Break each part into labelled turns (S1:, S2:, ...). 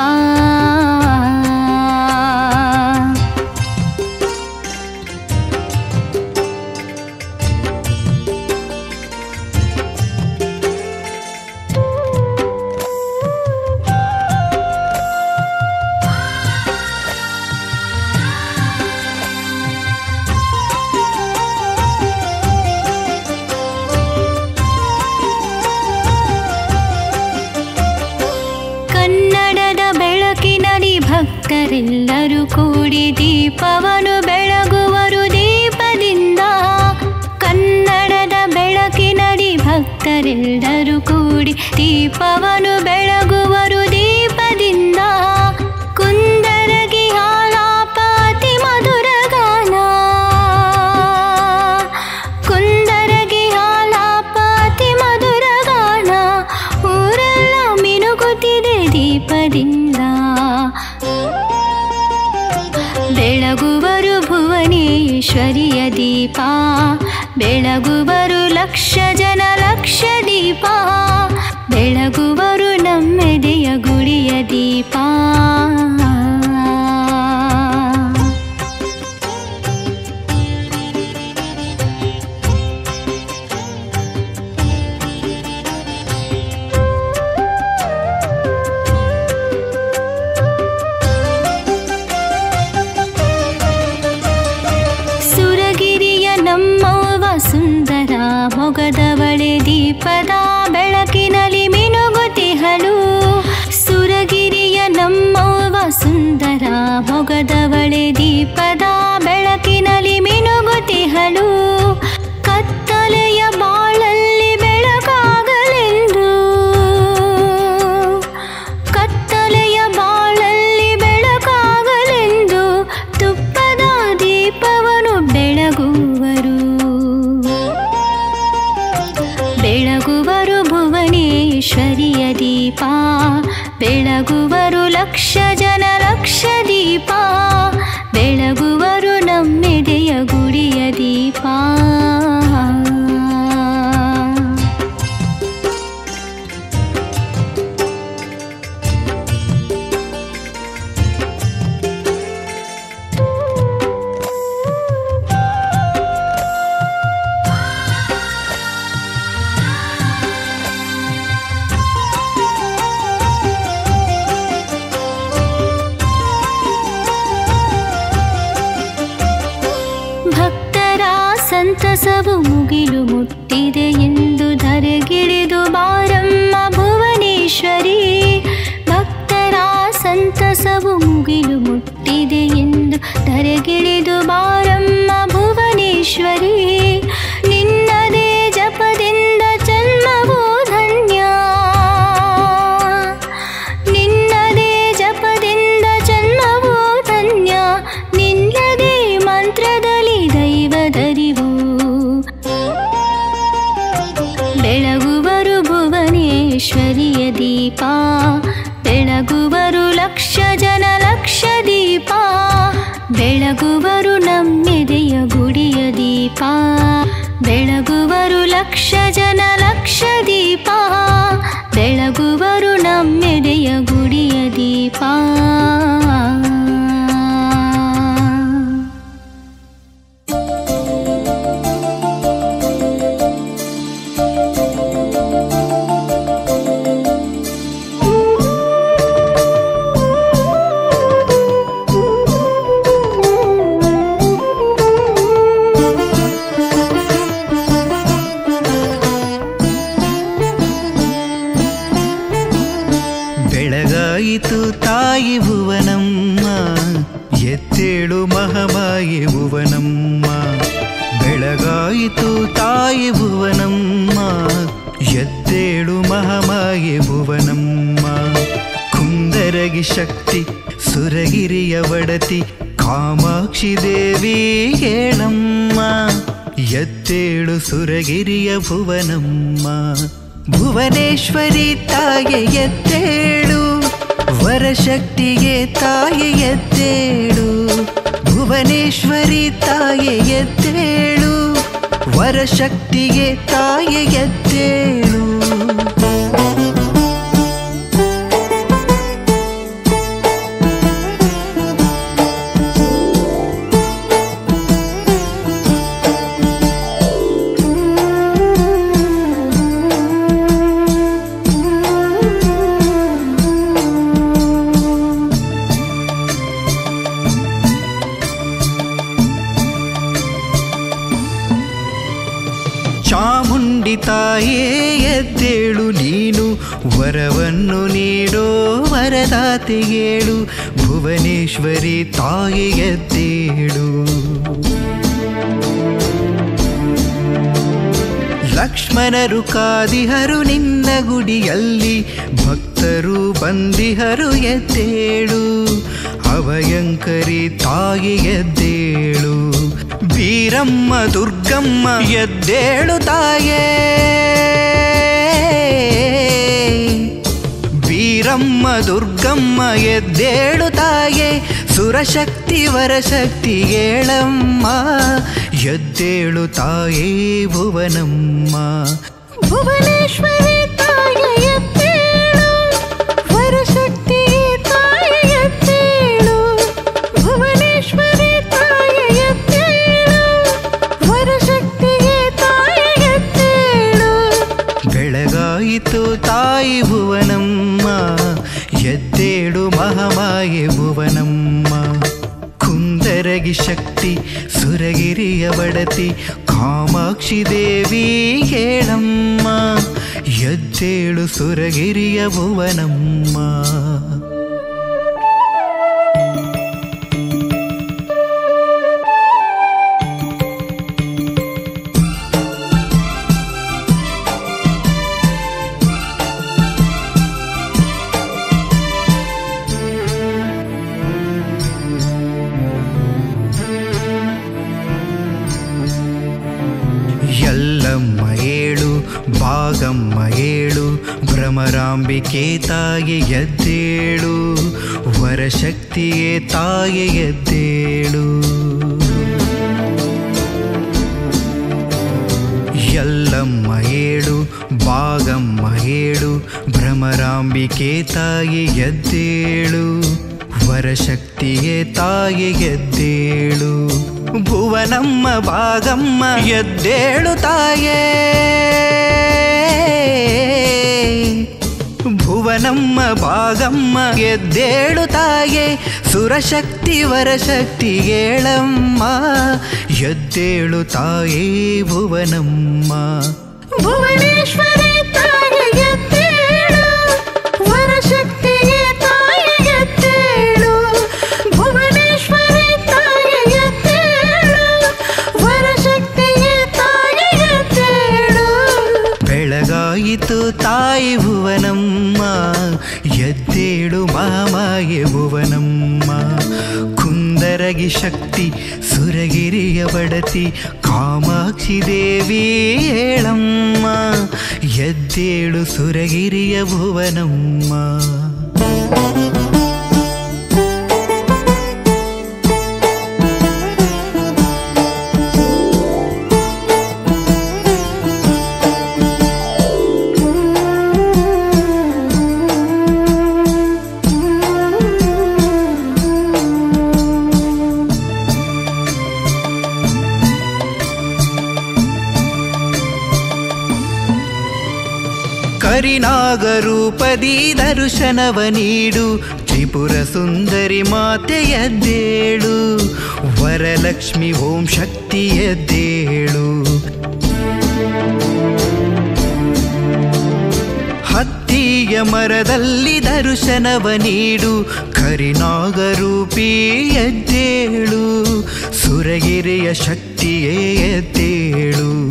S1: ದೀಪ ಲಕ್ಷ ಜನ ಲಕ್ಷ ದೀಪ ಬೆಳಗುವರು ನಮ್ಮೆದೆಯ ಗುಡಿಯ ದೀಪ. மேலுமுட்டு ಭುವನೇಶ್ವರಿಯ ದೀಪ, ಬೆಳಗುವರು ಲಕ್ಷ ಜನ ಲಕ್ಷ ದೀಪ, ಬೆಳಗುವರು ನಮ್ಮೆದೆಯ ಗುಡಿಯ ದೀಪ, ಬೆಳಗುವರು ಲಕ್ಷ ಜನ ಲಕ್ಷ ದೀಪ, ಬೆಳಗುವರು ನಮ್ಮೆದೆಯ ಗುಡಿಯ ದೀಪ.
S2: ಮಹಮಾಯಿ ಭುವನಮ್ಮ ಬೆಳಗಾಯಿತು ತಾಯಿ ಭುವನಮ್ಮ ಎದ್ದೇಳು ಮಹಮಾಯಿ ಭುವನಮ್ಮ ಕುಂದರಗಿ ಶಕ್ತಿ, ಸುರಗಿರಿಯ ಒಡತಿ, ಕಾಮಾಕ್ಷಿ ದೇವಿ ಹೇಳಮ್ಮ. ಎತ್ತೇಳು ಸುರಗಿರಿಯ ಭುವನಮ್ಮ. ಭುವನೇಶ್ವರಿ ತಾಯಿ ಎತ್ತೇಳು ವರಶಕ್ತಿಗೆ ತಾಯಿ ಎದ್ದೇಳು. ಭುವನೇಶ್ವರಿ ತಾಯೆ ಎದ್ದೇಳು ವರಶಕ್ತಿಗೆ ತಾಯೆ ವರವನ್ನು ನೀಡೋ ವರದಾತಿಗೇಳು, ಭುವನೇಶ್ವರಿ ತಾಯಿಗೆದ್ದೇಳು ಲಕ್ಷ್ಮಣರು ಕಾದಿಹರು ನಿನ್ನ ಗುಡಿಯಲ್ಲಿ, ಭಕ್ತರು ಬಂದಿಹರು ಎದ್ದೇಳು. ಅವಯಂಕರಿ ತಾಯಿ ಎದ್ದೇಳು, ವೀರಮ್ಮ ದುರ್ಗಮ್ಮ ಎದ್ದೇಳು ತಾಯೇ. ಬೀರಮ್ಮ ದುರ್ಗಮ್ಮ ಎದ್ದೇಳು ತಾಯೇ ಸುರಶಕ್ತಿ ವರಶಕ್ತಿ ಏಳಮ್ಮ ಎದ್ದೇಳು ತಾಯೇ ಭುವನಮ್ಮ
S3: ಭುವನೇಶ್ವರಿ ತಾಯ ಎದ್ದೇಳು ವರಶಕ್ತಿ
S2: ಮಹಾಮಾಯೆ ಭುವನಮ್ಮ ಕುಂದರಗಿ ಶಕ್ತಿ ಸುರಗಿರಿಯ ಬಡತಿ ಕಾಮಾಕ್ಷಿ ದೇವಿ ಹೇಳಮ್ಮ ಎದ್ದೇಳು ಸುರಗಿರಿಯ ಭಾಗಮ್ಮ ಏಳು ಭ್ರಮರಾಂಬಿಕೆ ತಾಯಿ ಎದ್ದೇಳು, ವರಶಕ್ತಿಯೇ ತಾಯಿ ಎದ್ದೇಳು. ಎಲ್ಲಮ್ಮ ಏಳು ಭಾಗಮ್ಮ ಏಳು ಭ್ರಮರಾಂಬಿಕೆ ತಾಯಿ ಎದ್ದೇಳು, ವರಶಕ್ತಿಯೇ ತಾಯಿ ಎದ್ದೇಳು. ಭುವನಮ್ಮ, ಭಾಗಮ್ಮ, ಎದ್ದೇಳು ತಾಯೇ. ಭುವನಮ್ಮ ಭಾಗಮ್ಮ ಎದ್ದೇಳು ತಾಯೆ ಸುರಶಕ್ತಿ ವರಶಕ್ತಿ ಏಳಮ್ಮ ಎದ್ದೇಳು ತಾಯೇ ಭುವನಮ್ಮ.
S3: ಭುವನೇಶ್ವರಿ ತಾಯೆ ಎದ್ದೇಳು ತಾಯಿ
S2: ಭುವನಮ್ಮ, ಎದ್ದೇಳು ಮಾಮಾಯೆ ಭುವನಮ್ಮ. ಕುಂದರಗಿ ಶಕ್ತಿ, ಸುರಗಿರಿಯ ಬಡತಿ, ಕಾಮಾಕ್ಷಿ ದೇವಿ ಹೇಳಮ್ಮ. ಎದ್ದೇಳು ಸುರಗಿರಿಯ ಭುವನಮ್ಮ. ಕರಿನಾಗರೂಪದಿ ದರ್ಶನವ ನೀಡು ತ್ರಿಪುರ ಸುಂದರಿ ಮಾತೆಯದ್ದೇಳು ವರಲಕ್ಷ್ಮಿ ಓಂ ಶಕ್ತಿಯದ್ದೇಳು. ಹತ್ತಿಯ ಮರದಲ್ಲಿ ದರ್ಶನವ ನೀಡು ಕರಿನಾಗರೂಪಿಯದ್ದೇಳು, ಸುರಗಿರಿಯ ಶಕ್ತಿಯೇ ಎದ್ದೇಳು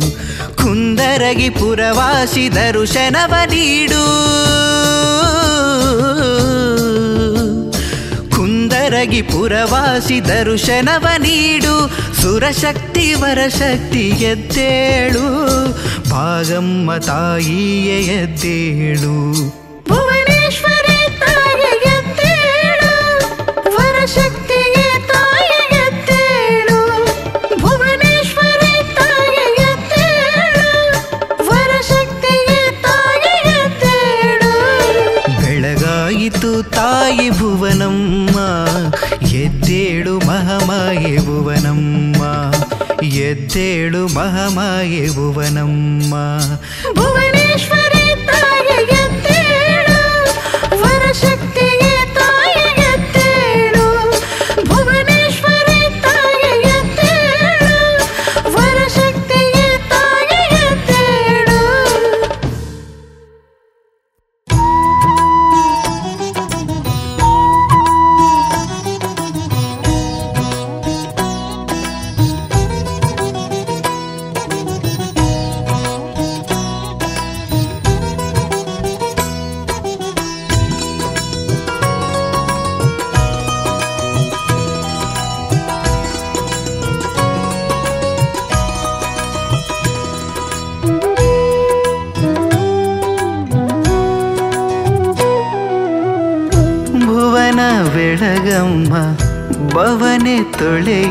S2: ಕುಂದರಗಿ ಪುರವಾಸಿ ದರ್ಶನವ ನೀಡು. ಕುಂದರಗಿ ಪುರವಾಸಿ ದರ್ಶನವ ನೀಡು. ಸುರಶಕ್ತಿ ವರಶಕ್ತಿ ಎದ್ದೇಳು. ಭಾಗಮ್ಮ ತಾಯಿಯ ಎದ್ದೇಳು.
S3: ಭುವನೇಶ್ವರಿ ತಾಯಿ ಎದ್ದೇಳು. ವರಶಕ್ತಿಯೇ ಎದ್ದೇಳು
S2: ಮಹಾಮಾಯೆ ಭುವನಮ್ಮ.
S3: ಭುವನೇಶ್ವರಿ ತಾಯಿ ಎದ್ದೇಳು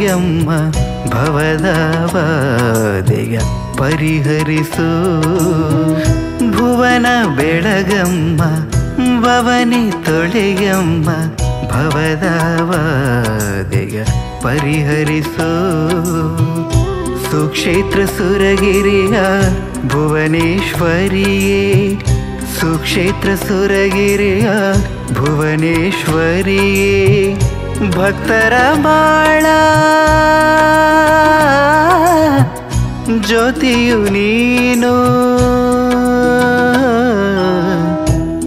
S2: ತೊಳೆಯಮ್ಮ ಭವದ ಬಾಧೆಯ ಪರಿಹರಿಸು. ಭುವನ ಬೆಳಗಮ್ಮ, ಭವನಿ ತೊಳೆಯಮ್ಮ ಭವದ ಬಾಧೆಯ ಪರಿಹರಿಸು. ಸುಕ್ಷೇತ್ರ ಸುರಗಿರಿಯ ಭುವನೇಶ್ವರಿಯೇ, ಸುಕ್ಷೇತ್ರ ಸುರಗಿರಿಯ ಭುವನೇಶ್ವರಿಯೇ. ಭಕ್ತರ ಬಾಳ. ಜ್ಯೋತಿಯು ನೀನು.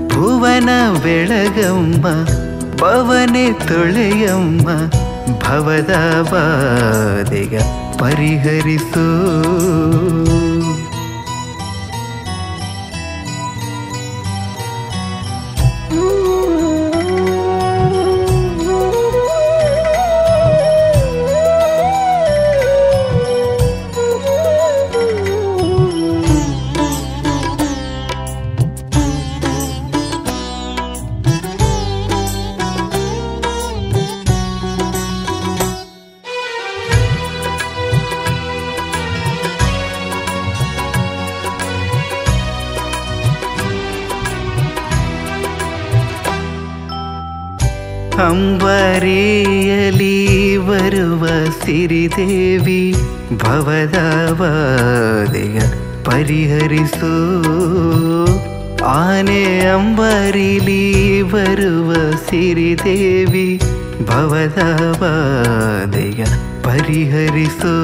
S2: ಭುವನ ಬೆಳಗಮ್ಮ ಭವನೆ ತೊಳೆಯಮ್ಮ ಭವದ ಬಾಧೆಯ ಪರಿಹರಿಸು. ಅಂಬರಿಯಲಿ ಬರುವ ಸಿರಿದೇವಿ ಭವದ ಬಾಧೆಯ ಪರಿಹರಿಸು. ಆನೆ ಅಂಬರಿಲಿ ಬರುವ ಸಿರಿದೇವಿ ಭವದ ಬಾಧೆಯ ಪರಿಹರಿಸು.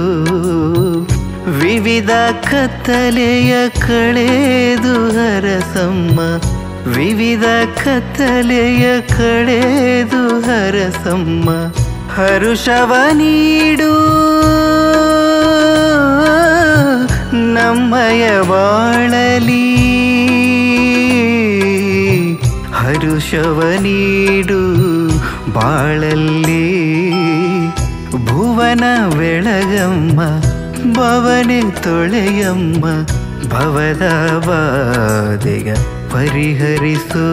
S2: ವಿವಿಧ ಕತ್ತಲೆಯ ಕಳೆದು ಹರಸಮ್ಮ ವಿವಿಧ ಕತ್ತಲೆಯ ಕಳೆದು ಹರಸಮ್ಮ ಹರುಷವ ನೀಡು. ನಮ್ಮಯ ಬಾಳಲಿ. ಹರುಷವ ನೀಡು ಬಾಳಲ್ಲಿ. ಭುವನ ಬೆಳಗಮ್ಮ, ಭವನೆ ತೊಳೆಯಮ್ಮ, ಭವದ ಬಾಧೆಯ ಪರಿಹರಿಸು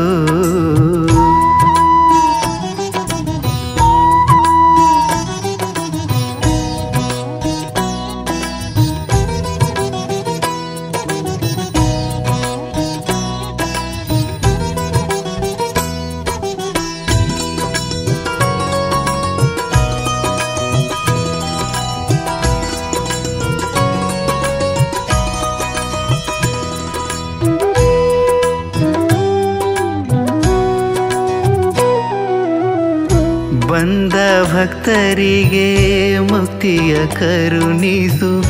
S2: ಭಕ್ತರಿಗೆ ಮುಕ್ತಿಯ ಕರುಣಿಸು,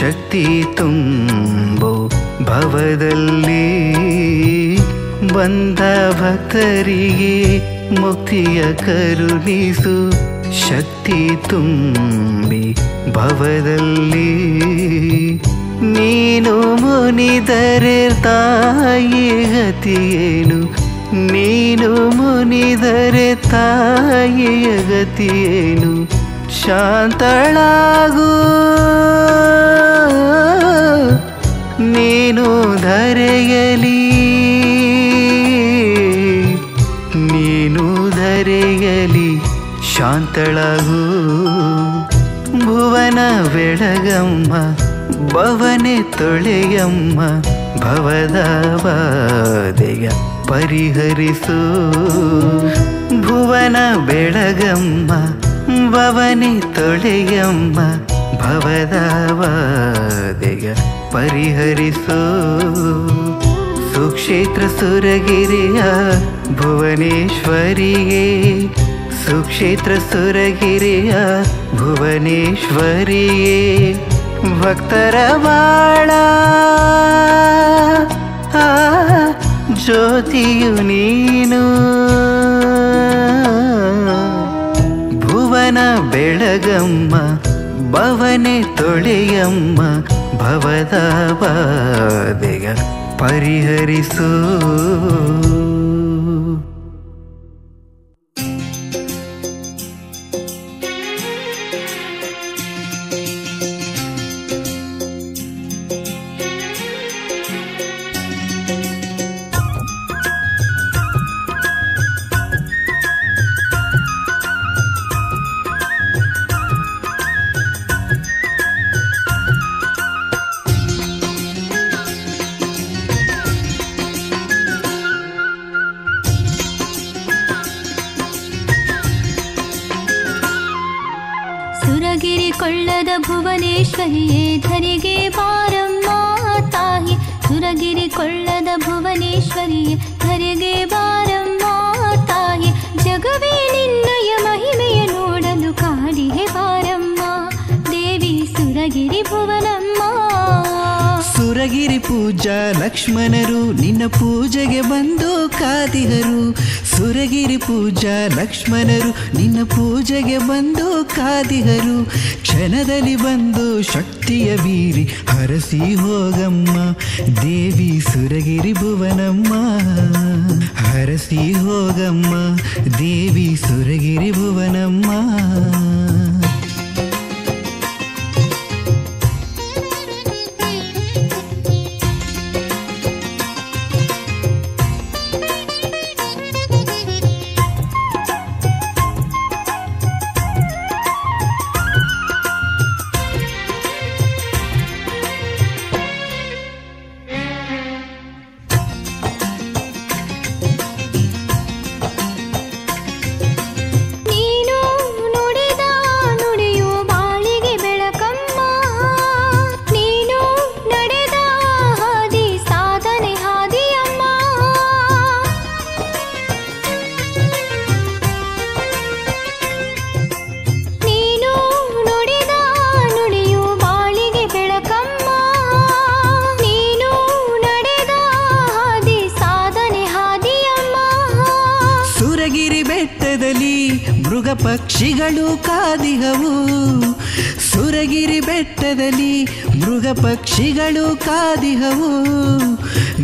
S2: ಶಕ್ತಿ ತುಂಬು ಭವದಲ್ಲಿ. ಬಂದ ಭಕ್ತರಿಗೆ ಮುಕ್ತಿಯ ಕರುಣಿಸು, ಶಕ್ತಿ ತುಂಬಿ ಭವದಲ್ಲಿ. ನೀನು ಮುನಿದರೆ ತಾಯಿ ಗತಿಯೇನು ನೀನು ಮುನಿದರೆ ತಾಯಿಯ ಗತಿಯೇನು? ಶಾಂತಳಾಗು. ನೀನು ಧರೆಯಲಿ. ನೀನು ಧರೆಯಲಿ. ಶಾಂತಳಾಗು. ಭುವನ ಬೆಳಗಮ್ಮ, ಭವನೆ ತೊಳೆಯಮ್ಮ, ಭವದ ಬಾಧೆಯ ಪರಿಹರಿಸು. ಭುವನ ಬೆಳಗಮ್ಮ ಭವನಿ ತೊಳೆಯಮ್ಮ ಭವದ ಬಾಧೆಯ ಪರಿಹರಿಸು. ಸುಕ್ಷೇತ್ರ ಸುರಗಿರಿಯ ಭುವನೇಶ್ವರಿಯೇ ಸುಕ್ಷೇತ್ರ ಸುರಗಿರಿಯ ಭುವನೇಶ್ವರಿಯೇ ಭಕ್ತರ ಬಾಳ. ಆ, ಜ್ಯೋತಿಯು ನೀನು. ಭುವನ ಬೆಳಗಮ್ಮ ಭವನೆ ತೊಳೆಯಮ್ಮ ಭವದ ಬಾಧೆಯ ಪರಿಹರಿಸು. ಪೂಜಾ ಲಕ್ಷ್ಮಣರು, ನಿನ್ನ ಪೂಜೆಗೆ ಬಂದು ಕಾದಿಹರು ಸುರಗಿರಿ ಪೂಜಾ ಲಕ್ಷ್ಮಣರು, ನಿನ್ನ ಪೂಜೆಗೆ ಬಂದು ಕಾದಿಹರು ಕ್ಷಣದಲ್ಲಿ ಬಂದು ಶಕ್ತಿಯ ಬೀರಿ ಹರಸಿ ಹೋಗಮ್ಮ. ದೇವಿ ಸುರಗಿರಿ ಭುವನಮ್ಮ. ಹರಸಿ ಹೋಗಮ್ಮ, ದೇವಿ ಸುರಗಿರಿ ಭುವನಮ್ಮ. ಬೆಟ್ಟದಲ್ಲಿ ಮೃಗ ಪಕ್ಷಿಗಳು ಕಾದಿಹವು.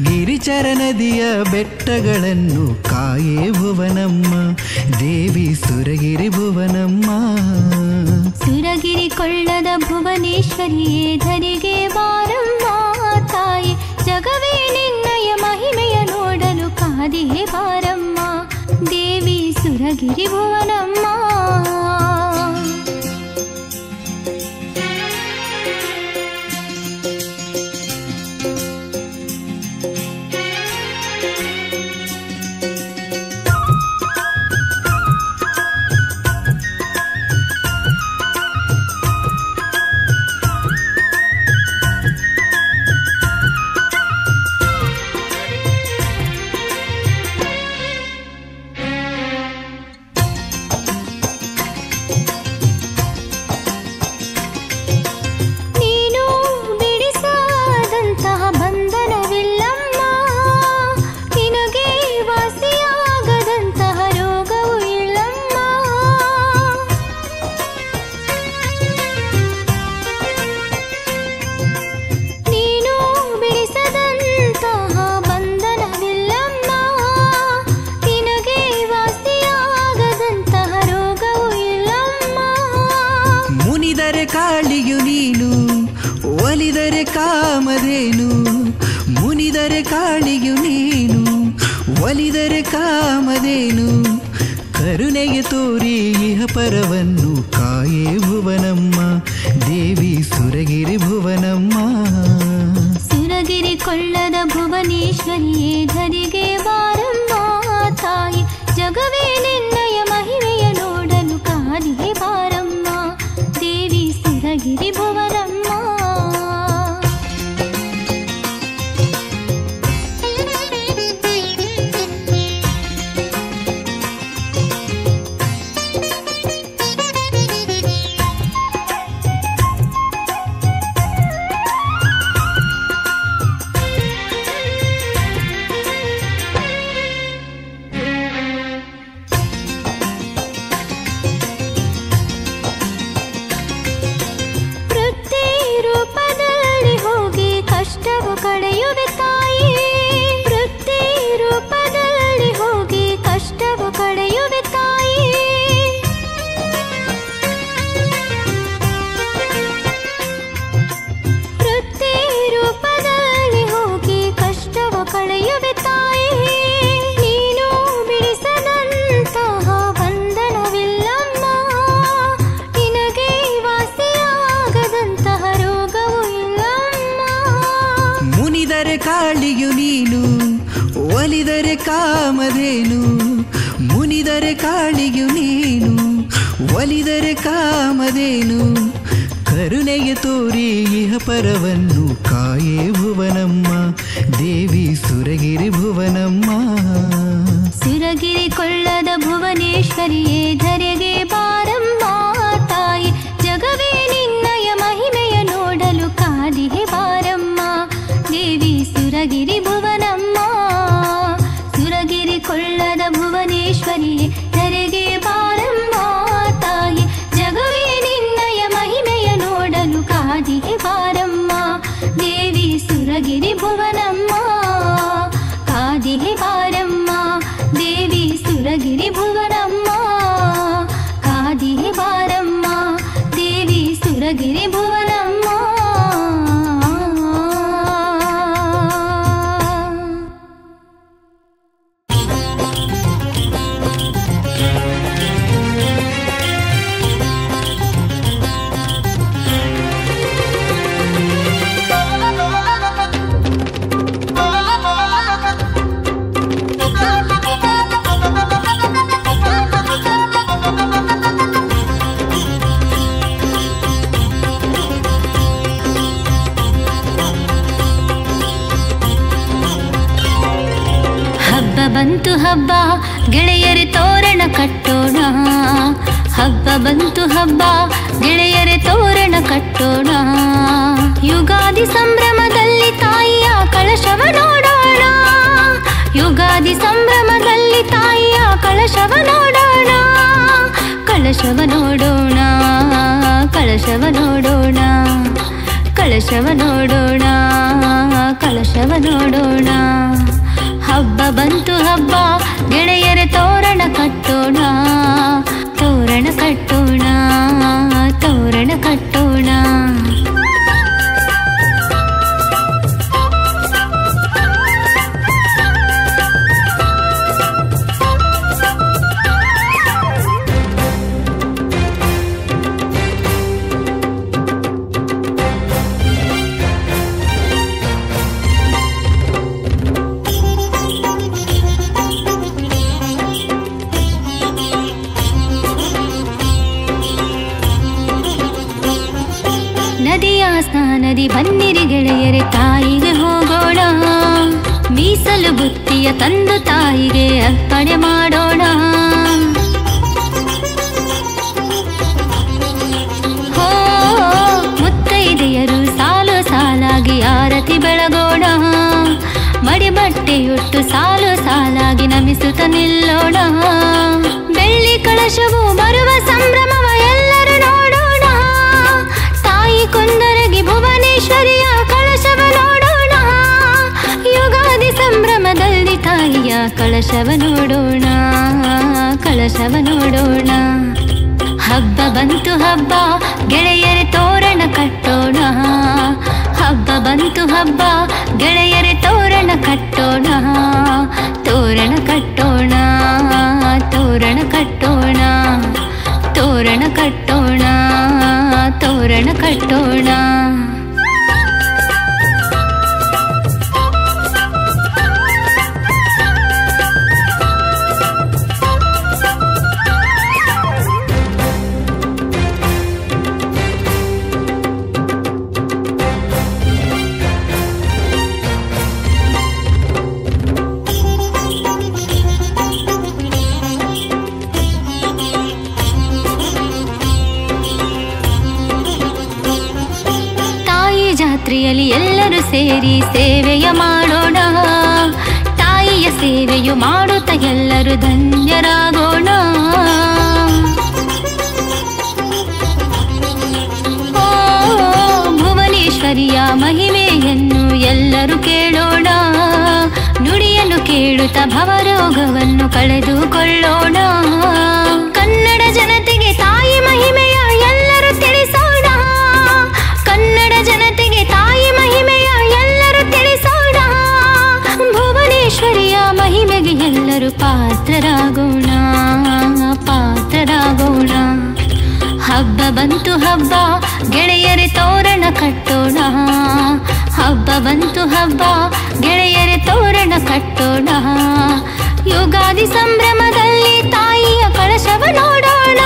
S2: ಗಿರಿಚರ ನದಿಯ ಬೆಟ್ಟಗಳನ್ನು ಕಾಯೇ ಭುವನಮ್ಮ. ದೇವಿ ಸುರಗಿರಿ ಭುವನಮ್ಮ.
S1: ಸುರಗಿರಿ ಕೊಳ್ಳದ ಭುವನೇಶ್ವರಿಯೇ ಧರಿಗೆ ಬಾರಮ್ಮ. ತಾಯಿ, ಜಗವೇ ನಿನ್ನಯ ಮಹಿಮೆಯ ನೋಡಲು ಕಾದಿಯೇ ಬಾರಮ್ಮ. ದೇವಿ ಸುರಗಿರಿ ಭುವನಮ್ಮ.
S2: ಭುವನಮ್ಮ ದೇವಿ ಸುರಗಿರಿ ಭುವನಮ್ಮ
S1: ಸುರಗಿರಿ ಕೊಳ್ಳದ ಭುವನೇಶ್ವರಿಯೇ ಧರಿಗೆ ಬಾರಮ್ಮ ತಾಯಿ ಜಗವೇ ಹಬ್ಬ, ಗೆಳೆಯರೆ ತೋರಣ ಕಟ್ಟೋಣ. ಹಬ್ಬ ಬಂತು ಹಬ್ಬ, ಗೆಳೆಯರೆ ತೋರಣ ಕಟ್ಟೋಣ. ಯುಗಾದಿ ಸಂಭ್ರಮದಲ್ಲಿ ತಾಯಿಯ ಕಳಶವ ನೋಡೋಣ. ಯುಗಾದಿ ಸಂಭ್ರಮದಲ್ಲಿ ತಾಯಿಯ ಕಳಶವ ನೋಡೋಣ. ಕಳಶವ ನೋಡೋಣ ಕಳಶವ ನೋಡೋಣ. ಕಳಶವ ನೋಡೋಣ ಕಳಶವ ನೋಡೋಣ. ಹಬ್ಬ ಬಂತು ಹಬ್ಬ ಗೆಳೆಯರೆ ತೋರಣ ಕಟ್ಟೋಣ. ಸಾಲಾಗಿ ಆರತಿ ಬೆಳಗೋಣ. ಮಡಿ ಬಟ್ಟೆಯುಟ್ಟು ಸಾಲು ಸಾಲಾಗಿ ನಮಿಸುತ್ತ ನಿಲ್ಲೋಣ. ಬೆಳ್ಳಿ ಕಳಶವು ಬರುವ ಸಂಭ್ರಮವ ಎಲ್ಲರೂ ನೋಡೋಣ. ತಾಯಿ ಕುಂದರಗಿ ಭುವನೇಶ್ವರಿಯ ಕಳಶವ ನೋಡೋಣ. ಯುಗಾದಿ ಸಂಭ್ರಮದಲ್ಲಿ ತಾಯಿಯ ಕಳಶವ ನೋಡೋಣ. ಕಳಶವ ನೋಡೋಣ. ಹಬ್ಬ ಬಂತು ಹಬ್ಬ, ಗೆಳೆಯರೆ ತೋರಣ ಕಟ್ಟೋಣ. ಹಬ್ಬ ಬಂತು ಹಬ್ಬ ಗೆಳೆಯರೆ ತೋರಣ ಕಟ್ಟೋಣ ತೋರಣ ಕಟ್ಟೋಣ ತೋರಣ ಕಟ್ಟೋಣ ತೋರಣ ಕಟ್ಟೋಣ ತೋರಣ ಕಟ್ಟೋಣ. ಸೇರಿ ಸೇವೆಯ ಮಾಡೋಣ. ತಾಯಿಯ ಸೇವೆಯು ಮಾಡುತ್ತ ಎಲ್ಲರೂ ಧನ್ಯರಾಗೋಣ. ಭುವನೇಶ್ವರಿಯ ಮಹಿಮೆಯನ್ನು ಎಲ್ಲರೂ ಕೇಳೋಣ. ನುಡಿಯನ್ನು ಕೇಳುತ್ತ ಭವರೋಗವನ್ನು ಕಳೆದುಕೊಳ್ಳೋಣ. ಎಲ್ಲರೂ ಪಾತ್ರರಾಗೋಣ ಪಾತ್ರರಾಗೋಣ ಹಬ್ಬ ಬಂತು ಹಬ್ಬ ಗೆಳೆಯರೆ ತೋರಣ ಕಟ್ಟೋಣ ಹಬ್ಬ ಬಂತು ಹಬ್ಬ ಗೆಳೆಯರೆ ತೋರಣ ಕಟ್ಟೋಣ ಯುಗಾದಿ ಸಂಭ್ರಮದಲ್ಲಿ ತಾಯಿಯ ಕಳಶವ ನೋಡೋಣ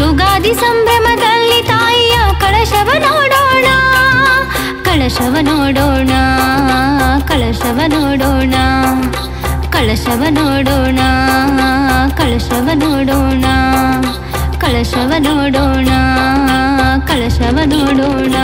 S1: ಯುಗಾದಿ ಸಂಭ್ರಮದಲ್ಲಿ ತಾಯಿಯ ಕಳಶವ ನೋಡೋಣ ಕಳಶವ ನೋಡೋಣ ಕಳಶವ ನೋಡೋಣ ಕಳಶವ ನೋಡೋಣ ಕಳಶವ ನೋಡೋಣ ಕಳಶವ ನೋಡೋಣ ಕಳಶವ ನೋಡೋಣ